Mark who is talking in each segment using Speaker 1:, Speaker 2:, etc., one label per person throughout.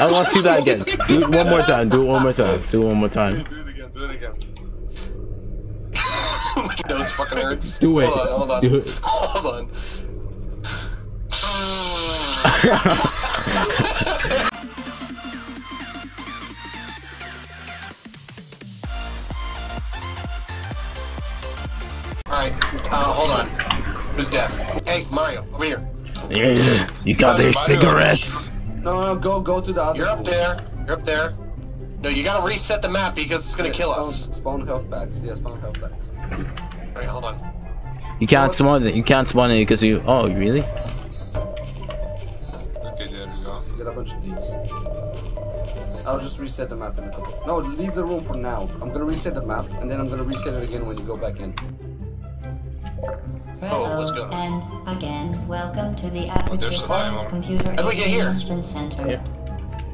Speaker 1: I want to see that again. Do it one more time. Do it one more time. Do it one more time.
Speaker 2: Do it again. Do it again. My nose fucking hurts.
Speaker 1: Do it.
Speaker 2: Hold on. Hold on.
Speaker 1: Do it.
Speaker 2: Hold on. Alright, uh, hold on. Who's deaf? Hey, Mario, over here.
Speaker 1: Yeah, you got
Speaker 2: Mario.
Speaker 1: these cigarettes.
Speaker 3: No, no, go, go to the other.
Speaker 2: You're up there. You're up there. No, you gotta reset the map because it's gonna
Speaker 3: Yeah,
Speaker 2: kill
Speaker 3: spawn,
Speaker 2: us.
Speaker 3: Spawn health packs. Yeah, spawn health packs.
Speaker 2: Alright, hold on.
Speaker 1: You can't spawn it. You can't spawn it because you. Oh, really?
Speaker 4: Okay, there we go.
Speaker 3: You get a bunch of these. I'll just reset the map in a couple. No, leave the room for now. I'm gonna reset the map, and then I'm gonna reset it again when you go back in.
Speaker 2: Oh, what's
Speaker 5: Hello,
Speaker 2: going on?
Speaker 5: and again, welcome to the Aperture
Speaker 4: there's a
Speaker 5: Science
Speaker 4: timer.
Speaker 5: Computer
Speaker 2: How do we get here?
Speaker 5: Management Center.
Speaker 1: Yeah.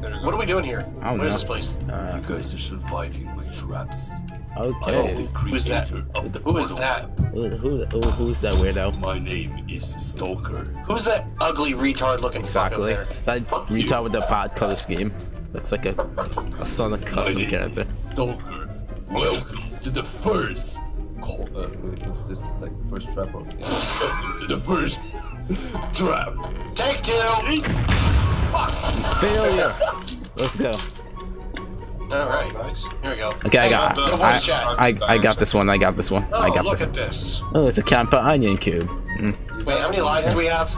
Speaker 4: There we go.
Speaker 2: What are we doing here?
Speaker 1: I don't
Speaker 2: What is
Speaker 1: know.
Speaker 2: this place?
Speaker 1: Uh,
Speaker 3: guys are surviving my traps.
Speaker 1: okay.
Speaker 2: Who's that? Who is that?
Speaker 1: Who, who, who, who's that weirdo?
Speaker 3: My name is Stalker.
Speaker 2: Who's that ugly retard looking fuck
Speaker 1: Exactly.
Speaker 2: there?
Speaker 1: That retard with the bad color scheme. That's like a, a Sonic custom
Speaker 3: name
Speaker 1: character.
Speaker 3: Stalker. Welcome to the first. Call, uh, wait, what's this? Like first trap? Or, yeah. The first trap.
Speaker 2: Take two!
Speaker 1: Failure. Let's go.
Speaker 2: Alright,
Speaker 4: guys.
Speaker 2: here we go.
Speaker 1: Okay, I got.
Speaker 2: the voice
Speaker 1: I. I, I got this one. I got this one.
Speaker 2: Oh,
Speaker 1: I got
Speaker 2: look
Speaker 1: this
Speaker 2: at
Speaker 1: one.
Speaker 2: this.
Speaker 1: Oh, it's a Companion Cube. Mm.
Speaker 2: Wait, how many lives do we have?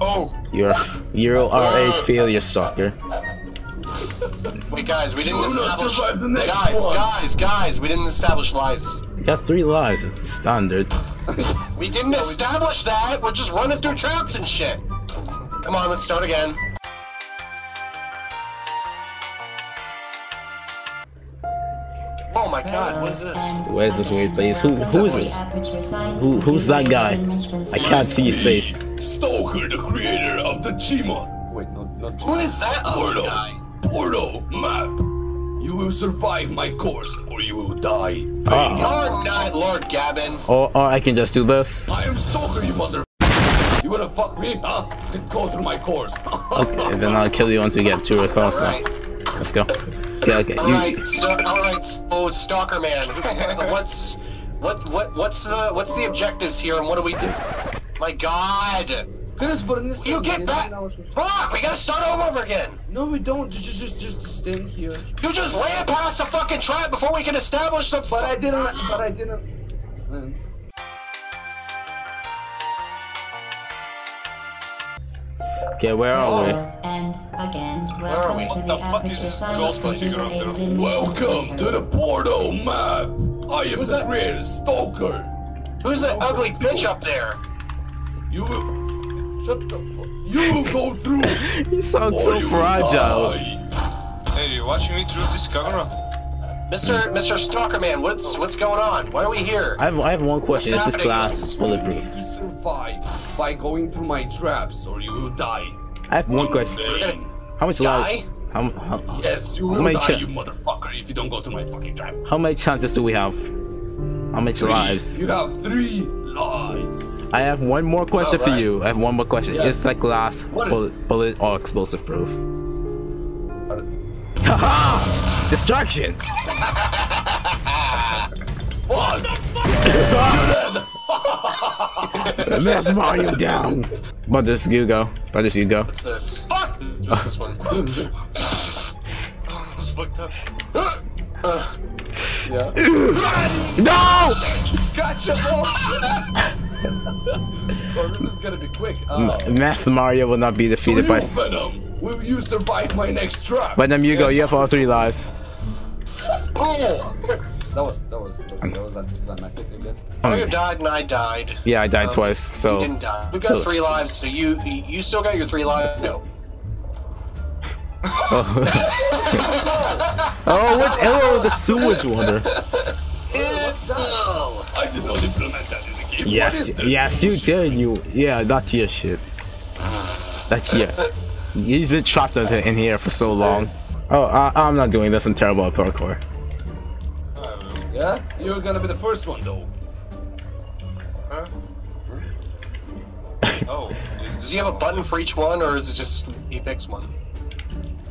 Speaker 4: Oh!
Speaker 1: You're you are a failure stalker.
Speaker 2: Wait, guys, we didn't
Speaker 3: will
Speaker 2: establish.
Speaker 3: the next
Speaker 2: guys,
Speaker 3: one.
Speaker 2: guys, guys, we didn't establish lives.
Speaker 1: You got three lives. It's standard.
Speaker 2: We didn't establish that. We're just running through traps and shit. Come on, let's start again. Oh my god, what is this?
Speaker 1: Where's this weird place? Who who is this? Who- who's that guy? I can't see his face.
Speaker 3: Stalker, the creator of the Gmon. Wait, not, not Chima.
Speaker 2: Who is that ugly guy?
Speaker 3: Portal map. You will survive my course, or you will die.
Speaker 1: Ah.
Speaker 2: You're not Lord Gavin.
Speaker 1: Or or I can just do this.
Speaker 3: I am Stalker, you mother. You wanna fuck me, huh? Then go through my course.
Speaker 1: Okay, then I'll kill you once we get to a course.
Speaker 2: Alright,
Speaker 1: Let's go. Okay, okay. You,
Speaker 2: alright, so, alright, so Stalker Man. What's what what what's the what's the objectives here and what do we do? My god!
Speaker 3: Chris, for this.
Speaker 2: You get back! Fuck! We gotta start all over again!
Speaker 3: No, we don't. Just, just, just stand here.
Speaker 2: You just ran past the fucking trap before we can establish the.
Speaker 3: But I didn't. But I didn't. Man.
Speaker 1: okay, where are we? Oh.
Speaker 5: And again,
Speaker 2: are
Speaker 5: welcome
Speaker 2: we?
Speaker 5: to
Speaker 4: What
Speaker 5: the
Speaker 4: the fuck is this
Speaker 5: Science
Speaker 4: ghost figure
Speaker 5: Computer
Speaker 4: up there?
Speaker 5: Aided Enrichment
Speaker 3: Welcome to the Portal map. I am
Speaker 2: Who's
Speaker 3: the
Speaker 2: that?
Speaker 3: creator, Stalker.
Speaker 2: Who's that ugly bitch up there?
Speaker 3: You will. Shut the fuck. You will go through.
Speaker 1: You sound so
Speaker 3: you
Speaker 1: fragile.
Speaker 3: die.
Speaker 4: Hey, you watching me through this camera?
Speaker 2: Mr. Mr. Stalker Man, what's what's going on? Why are we here?
Speaker 1: I have I have one question. Is
Speaker 2: What's
Speaker 1: this glass
Speaker 2: happening?
Speaker 1: bulletproof?
Speaker 3: You survive by going through my traps, or you will die.
Speaker 1: I have one question. How much
Speaker 2: die?
Speaker 1: life? How, how,
Speaker 3: Yes, you
Speaker 1: How
Speaker 3: will
Speaker 1: many
Speaker 3: die, you motherfucker, if you don't go to my fucking trap.
Speaker 1: how many chances do we have? How much
Speaker 3: Three.
Speaker 1: lives?
Speaker 3: You have three lives.
Speaker 1: I have one more question for you. I have one more question.
Speaker 3: Yes.
Speaker 1: Is that glass bullet, bullet or explosive proof? Uh, Haha! Distraction!
Speaker 3: What?
Speaker 1: Let's Mario down! Brothers, you go. Brothers, you go.
Speaker 2: What's this? Fuck! Just this one.
Speaker 4: Oh, that's fucked up.
Speaker 3: Uh, uh, yeah.
Speaker 1: No!
Speaker 3: Him Oh, this is gonna be quick. Oh.
Speaker 1: Meth Mario will not be defeated
Speaker 3: you,
Speaker 1: by.
Speaker 3: Venom, will you survive my next trap?
Speaker 1: Venom, you go. You have all three lives.
Speaker 2: Oh!
Speaker 3: That was that was that was, that was anticlimactic, I guess.
Speaker 2: Mario died and I died.
Speaker 1: Yeah, I died
Speaker 2: Um,
Speaker 1: twice.
Speaker 2: You
Speaker 1: So.
Speaker 2: didn't die. You got
Speaker 1: so-
Speaker 2: three lives, so you you still got your three lives. No.
Speaker 1: oh, what? Oh, the sewage water.
Speaker 2: No.
Speaker 3: I did not
Speaker 1: Yes, yes, you did. You, yeah, that's your shit. That's your. He's been trapped in in here for so long. Oh, I, I'm not doing this. I'm terrible at parkour.
Speaker 3: Um, yeah, you're gonna be the first one though.
Speaker 4: Huh? Oh,
Speaker 2: Does he have a button for each one, or is it just he picks one?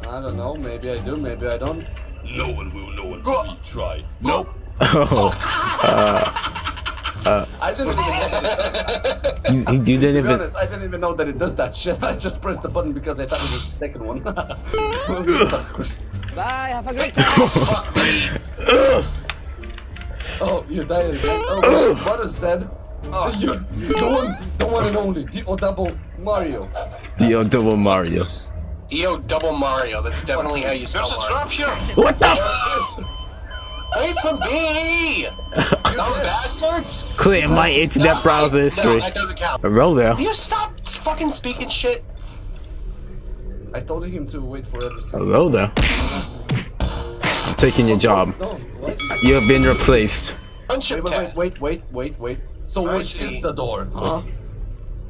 Speaker 3: I don't know. Maybe I do. Maybe I don't. No one will know until we try.
Speaker 4: Nope.
Speaker 1: Oh,
Speaker 3: I didn't even.
Speaker 1: you, you, you didn't
Speaker 3: to be
Speaker 1: even.
Speaker 3: honest, I didn't even know that it does that shit. I just pressed the button because I thought it was the second one.
Speaker 6: Bye, have a great
Speaker 2: Fuck me.
Speaker 3: Oh, you died again. Oh, my brother's dead. Oh, you the one, the one and only, the double Mario.
Speaker 1: The double Mario.
Speaker 2: Dio double Mario. That's definitely how you spell
Speaker 4: There's a trap here.
Speaker 1: What the? F-
Speaker 2: Wait for me! Dumb bastards!
Speaker 1: Clear my internet browser history.
Speaker 2: No, that doesn't count.
Speaker 1: Roll there.
Speaker 2: Will you stop fucking speaking shit?
Speaker 3: I told him to wait for everything.
Speaker 1: Hello there. I'm taking your job.
Speaker 3: No.
Speaker 1: You have been replaced.
Speaker 2: Friendship
Speaker 3: Wait, wait,
Speaker 2: test.
Speaker 3: wait, wait, wait, wait. So
Speaker 2: I
Speaker 3: which
Speaker 2: see.
Speaker 3: is the door? Huh?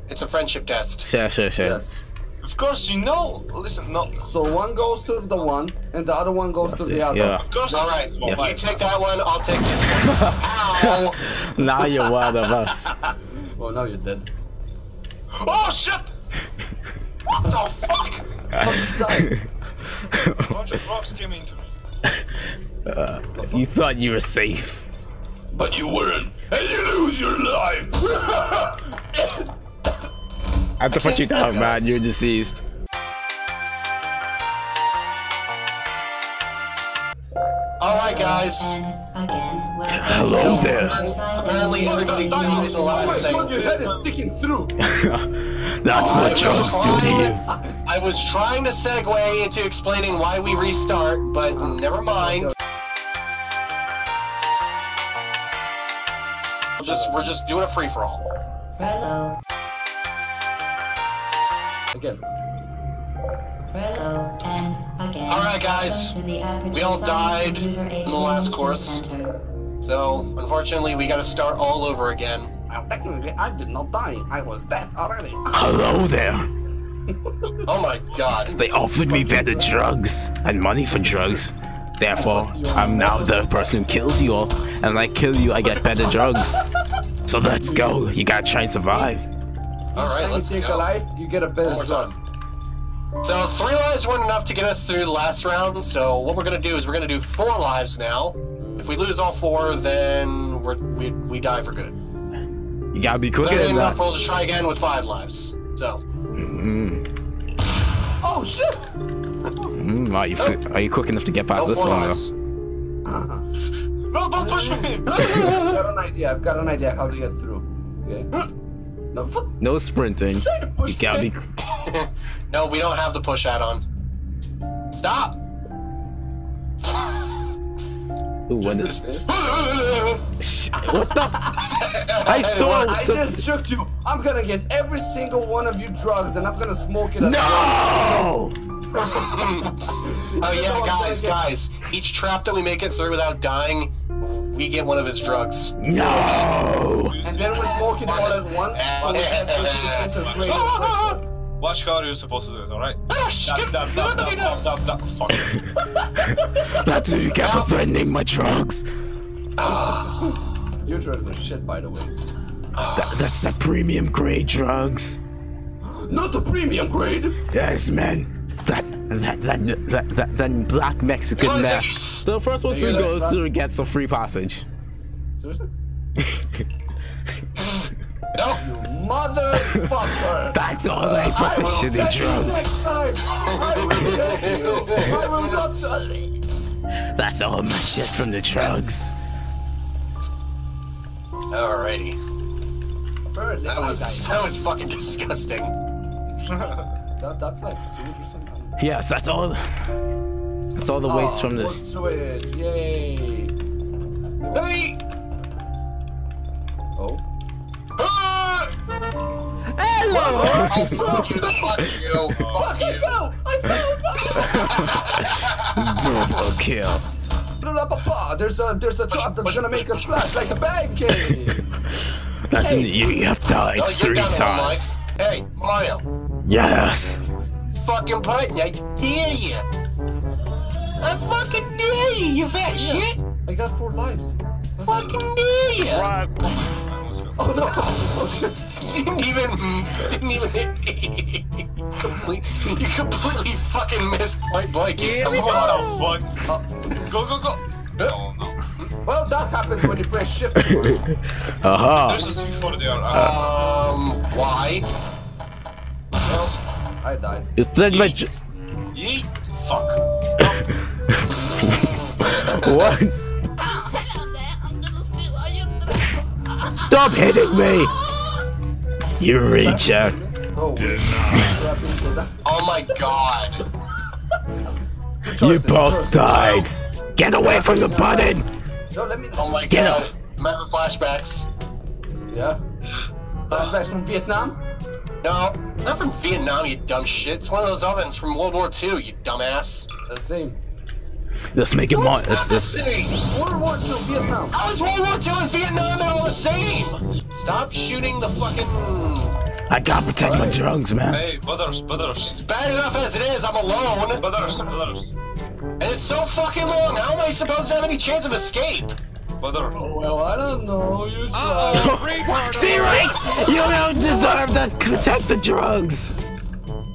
Speaker 2: It's a friendship test.
Speaker 1: Sure, sure, sure.
Speaker 3: Yes.
Speaker 4: Of course you know. Listen, no.
Speaker 3: So one goes to the one, and the other one goes to
Speaker 1: That's
Speaker 3: the
Speaker 1: it,
Speaker 3: other.
Speaker 1: yeah.
Speaker 4: Of course.
Speaker 2: All right,
Speaker 1: Yeah.
Speaker 2: you take that one, I'll take this one. Ow!
Speaker 1: Now you're one of us.
Speaker 3: Oh, now you're dead.
Speaker 4: Oh shit!
Speaker 2: What the fuck?
Speaker 3: How did you?
Speaker 4: A bunch of rocks came into me.
Speaker 1: Uh, you thought you were safe.
Speaker 3: But you weren't, and you lose your life.
Speaker 1: I have to put you down, man. You're deceased.
Speaker 2: All right, guys.
Speaker 5: And again, welcome.
Speaker 1: Hello there.
Speaker 2: Apparently, everybody needed the last
Speaker 3: my God, your head is sticking through.
Speaker 1: That's what drugs do to you.
Speaker 2: I was trying to segue into explaining why we restart, but never mind. Just we're just doing a free for all.
Speaker 5: Hello.
Speaker 3: Again.
Speaker 5: Hello. And again.
Speaker 2: All right, guys.
Speaker 5: Welcome to the Aperture
Speaker 2: We all died in the last course. So unfortunately, we got to start all over again.
Speaker 3: Well, technically, I did not die. I was dead already.
Speaker 1: Hello there.
Speaker 2: Oh my god.
Speaker 1: They offered me better drugs and money for drugs. Therefore, I'm now the person who kills you all. And when I kill you, I get better drugs. So let's go. You gotta try and survive.
Speaker 2: All right,
Speaker 3: Time
Speaker 2: let's
Speaker 3: take
Speaker 2: go.
Speaker 3: a life, you get a better
Speaker 2: One more
Speaker 3: drug.
Speaker 2: So three lives weren't enough to get us through the last round. So what we're gonna do is we're gonna do four lives now. If we lose all four, then we're, we we die for good.
Speaker 1: You gotta be quicker
Speaker 2: Then
Speaker 1: than
Speaker 2: enough,
Speaker 1: that.
Speaker 2: we'll just try again with five lives. So
Speaker 1: Mm,
Speaker 3: Oh shit!
Speaker 1: mm, are, you fi- are you quick enough to get past
Speaker 2: no
Speaker 1: this one?
Speaker 3: Uh-huh.
Speaker 4: No, don't push me!
Speaker 3: I've got an idea. I've got an idea how to get through. Okay. No, fuck.
Speaker 1: No sprinting.
Speaker 3: Try to push
Speaker 1: You gotta
Speaker 3: me.
Speaker 1: be.
Speaker 2: no, we don't have the push add-on. Stop.
Speaker 1: Ooh, when
Speaker 3: Just this.
Speaker 1: What the? I saw.
Speaker 3: I
Speaker 1: some-
Speaker 3: just shook you. I'm gonna get every single one of you drugs, and I'm gonna smoke it. at
Speaker 1: No!
Speaker 2: Oh yeah, guys, guys. Each trap that we make it through without dying, we get one of his drugs.
Speaker 1: No!
Speaker 3: And then we smoke it all at once, so we can push this into.
Speaker 4: Watch how you're supposed to do it, alright?
Speaker 2: Ah, shit.
Speaker 4: Dab, dab, dab, dab, dab, dab, dab. Fuck.
Speaker 1: That's what you get for threatening my drugs.
Speaker 3: Your drugs are shit, by the way.
Speaker 1: That, that's the premium grade drugs.
Speaker 3: Not the premium grade.
Speaker 1: Yes, man. That that that that that, that black Mexican
Speaker 2: Guys,
Speaker 1: man. So the first one
Speaker 2: Are you
Speaker 1: who
Speaker 2: gonna
Speaker 1: goes
Speaker 3: try?
Speaker 1: through gets a free passage.
Speaker 3: Seriously?
Speaker 2: No.
Speaker 3: You motherfucker!
Speaker 1: That's all they for
Speaker 3: I
Speaker 1: the shitty drugs.
Speaker 3: I will get you. I will not.
Speaker 1: That's all my shit from the drugs.
Speaker 2: Alrighty.
Speaker 3: Apparently,
Speaker 2: That was that was fucking disgusting.
Speaker 3: That, that's like sewage or something.
Speaker 1: Yes, that's all. That's all the waste
Speaker 3: Oh,
Speaker 1: from this.
Speaker 3: Sewage, yay!
Speaker 2: Hey!
Speaker 3: Oh.
Speaker 2: Ah!
Speaker 1: Hello.
Speaker 2: Fuck you! Fuck you! Fuck you!
Speaker 3: fell! I fell!
Speaker 1: Double kill.
Speaker 3: There's a there's a trap that's gonna make a splash like a pancake.
Speaker 1: That's you. You have died
Speaker 2: you're
Speaker 1: three
Speaker 2: down to one
Speaker 1: times.
Speaker 2: Hey, Mario.
Speaker 1: Yes.
Speaker 2: Fucking button, I dare you. I fucking dare you, you fat shit.
Speaker 3: I got four lives.
Speaker 2: Fucking dare you.
Speaker 4: I almost.
Speaker 3: Oh no! Oh!
Speaker 2: You didn't even didn't even hit me. Complete, you completely fucking missed point blank. You
Speaker 4: What the fuck? Go, go, go! No, no.
Speaker 3: Well, that happens when you press shift too much.
Speaker 1: Aha.
Speaker 4: There's a C4 there. Uh,
Speaker 2: Um, why?
Speaker 3: I died.
Speaker 1: It's dead my. j-
Speaker 4: yeet. Fuck.
Speaker 1: What? Stop hitting me! You reject.
Speaker 3: Oh, crap.
Speaker 2: Oh my god.
Speaker 1: You both died. Get away from the button!
Speaker 3: No, let me.
Speaker 2: Oh my
Speaker 1: Get
Speaker 2: god. Remember flashbacks?
Speaker 3: Yeah. Flashbacks from Vietnam.
Speaker 2: No, not from Vietnam, you dumb shit. It's one of those ovens from World War II, you dumbass.
Speaker 3: The same.
Speaker 1: Let's make it more.
Speaker 2: It's
Speaker 1: Let's
Speaker 2: the
Speaker 1: just.
Speaker 2: same.
Speaker 3: World War II, Vietnam.
Speaker 2: How is World War II and Vietnam all the same? Stop shooting the fucking.
Speaker 1: I gotta protect my drugs, man.
Speaker 4: Hey, butters, butters.
Speaker 2: Bad enough as it is, I'm alone.
Speaker 4: Butters, butters.
Speaker 2: And it's so fucking long. How am I supposed to have any chance of escape?
Speaker 4: Butter.
Speaker 3: Well, I don't know. You try.
Speaker 1: See, right? You don't deserve to protect the drugs.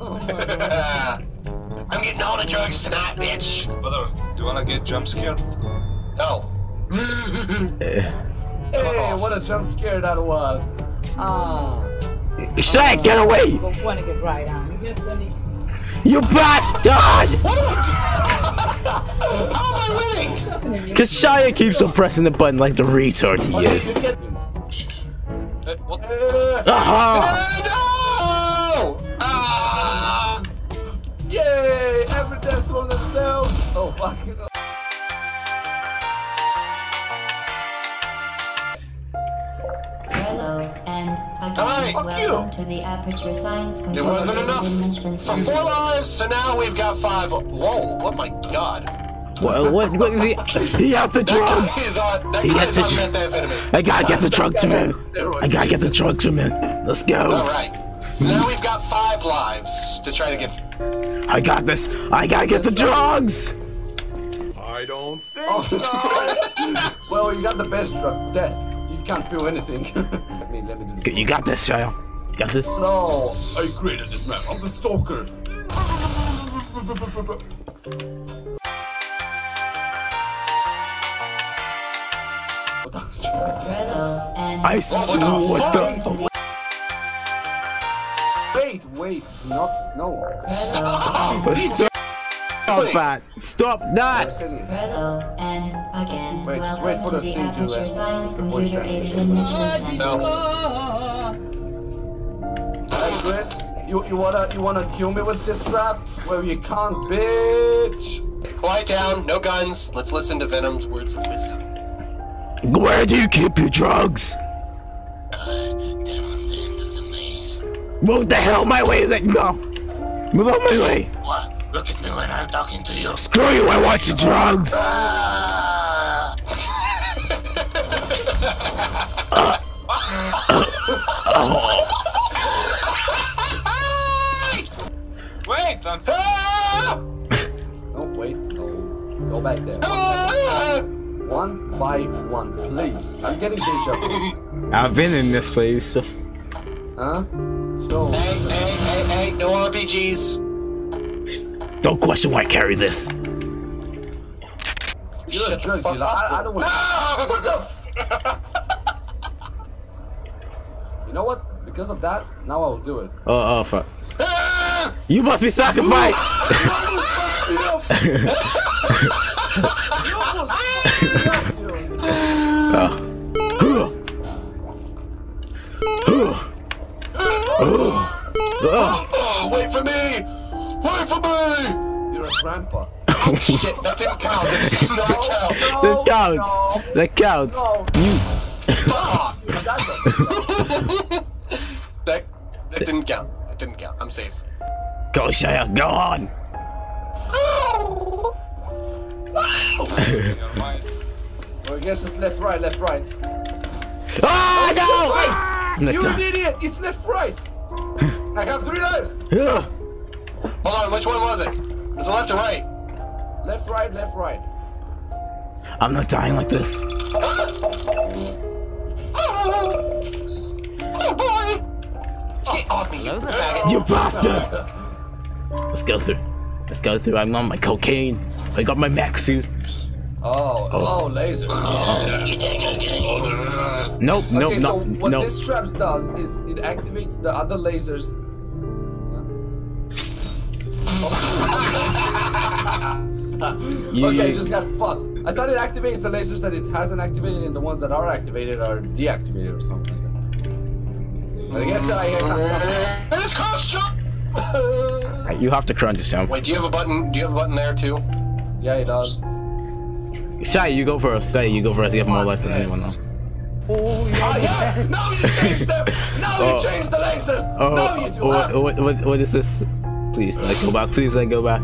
Speaker 2: I'm getting all the drugs tonight, bitch.
Speaker 4: Butter, do you wanna get jump scared?
Speaker 2: No.
Speaker 3: Hey, what a jump scare that was. Ah.
Speaker 1: Shaq, get away!
Speaker 6: Don't want to get right on. You get any?
Speaker 1: You bastard!
Speaker 2: What am I How am I winning?
Speaker 1: Cause Shia keeps on pressing the button like the retard he is.
Speaker 3: You
Speaker 4: what?
Speaker 1: Aha!
Speaker 2: No! Ah!
Speaker 3: Yay! Every death throw themselves. Oh fuck.
Speaker 2: Fuck
Speaker 5: welcome
Speaker 3: you.
Speaker 5: to the Aperture Science
Speaker 2: It wasn't enough. For four lives, so now we've got five. Whoa, oh my god.
Speaker 1: What, what, what is he? He has the
Speaker 2: That guy
Speaker 1: drugs!
Speaker 2: is on, that
Speaker 1: He has
Speaker 2: is
Speaker 1: to
Speaker 2: on
Speaker 1: tr-
Speaker 2: methamphetamine.
Speaker 1: I gotta get the drugs from him! I gotta get the drugs from him. Let's go!
Speaker 2: Alright. So now hmm. we've got five lives to try to get.
Speaker 1: I got this! I gotta get the drugs! I don't think oh. so.
Speaker 3: well, you got the best drug, death. You can't feel anything. let me, let me do this.
Speaker 1: You got this, Shia. You got this?
Speaker 3: So,
Speaker 7: I created this map. I'm the stalker.
Speaker 5: Hello, and
Speaker 1: I swear what the.
Speaker 3: wait, wait, not no.
Speaker 5: hello,
Speaker 1: Stop that! Stop that!
Speaker 5: hello, and again,
Speaker 3: Wait, just wait
Speaker 5: welcome
Speaker 3: for
Speaker 5: to
Speaker 3: the
Speaker 5: the
Speaker 3: thing to
Speaker 5: Aperture Science
Speaker 3: you
Speaker 5: Computer
Speaker 3: start
Speaker 5: Aided
Speaker 3: the
Speaker 5: Enrichment Center.
Speaker 3: Hey, Chris, you you wanna you wanna kill me with this trap? Well, you can't, bitch.
Speaker 2: Quiet down, no guns. Let's listen to Venom's words of wisdom.
Speaker 1: Where do you keep your drugs?
Speaker 2: Uh, they're on the end of the maze.
Speaker 1: Move the hell my way! Like, no! Move out my way!
Speaker 2: What? Look at me when I'm talking to you.
Speaker 1: Screw you! I want your drugs!
Speaker 2: Ah.
Speaker 4: Wait, I'm.
Speaker 3: No, wait, no. Go back there.
Speaker 2: Ah.
Speaker 3: One by one, please. I'm getting deja vu.
Speaker 1: I've been in this place.
Speaker 3: Huh? So,
Speaker 2: Hey, hey, hey, hey, no RPGs.
Speaker 1: Don't question why I carry this.
Speaker 3: you're a
Speaker 2: Shut the
Speaker 3: drug
Speaker 2: fuck
Speaker 3: dealer.
Speaker 2: up.
Speaker 3: I, I don't want.
Speaker 2: Ah.
Speaker 3: What the? F- you know what? Because of that, now I will do it.
Speaker 1: Oh, oh, fuck.
Speaker 2: Ah.
Speaker 1: You must be sacrificed!
Speaker 3: You almost fucking got you.
Speaker 2: Oh, wait for me! Wait for me!
Speaker 3: You're a grandpa.
Speaker 2: Oh shit, that didn't count. That did not count.
Speaker 1: that counts!
Speaker 3: no.
Speaker 1: That counts!
Speaker 3: No.
Speaker 1: You.
Speaker 2: Fuck. That that didn't count. That didn't count. I'm safe.
Speaker 1: Go, Shia, go on!
Speaker 4: Never mind.
Speaker 3: Well, I guess it's left, right, left, right.
Speaker 1: Ah, no!
Speaker 3: Right! You're
Speaker 1: a-
Speaker 3: an idiot! It's left, right! I have three lives!
Speaker 1: Ugh.
Speaker 2: Hold on, which one was it? Was it left or right?
Speaker 3: Left, right, left, right.
Speaker 1: I'm not dying like this.
Speaker 2: Oh boy! Get off me, you!
Speaker 1: You bastard! Let's go through. Let's go through. I'm on my cocaine. I got my mech suit.
Speaker 3: Oh, oh, laser.
Speaker 1: Nope, nope,
Speaker 3: okay, so
Speaker 1: no,
Speaker 3: what
Speaker 1: no.
Speaker 3: this traps does is it activates the other lasers.
Speaker 1: You,
Speaker 3: okay,
Speaker 1: you-
Speaker 3: just got fucked. I thought it activates the lasers that it hasn't activated, and the ones that are activated are deactivated or something like that. I guess I guess I'm
Speaker 2: There's crouch jump!
Speaker 1: you have to crunch jump.
Speaker 2: Wait, do you have a button? Do you have a button there too?
Speaker 3: Yeah, it does.
Speaker 1: Shy, you go first. Say you go first. You have more lights than anyone else.
Speaker 3: Oh yeah! Ah, no, you changed them! No,
Speaker 1: Oh.
Speaker 3: you changed the lasers!
Speaker 1: Oh,
Speaker 3: no, you do
Speaker 1: what, what, what, what is this? Please, like, go back. Please, like, go back.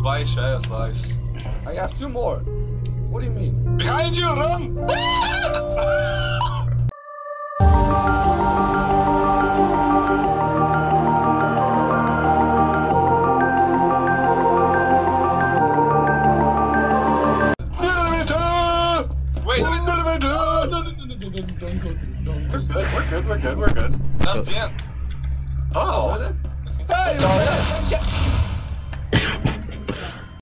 Speaker 4: Goodbye, Shia's life.
Speaker 3: I have two more. What do you mean?
Speaker 4: Behind you, run! Wait,
Speaker 2: We're good, we're good, we're good, we're good.
Speaker 4: that's the end.
Speaker 2: Oh,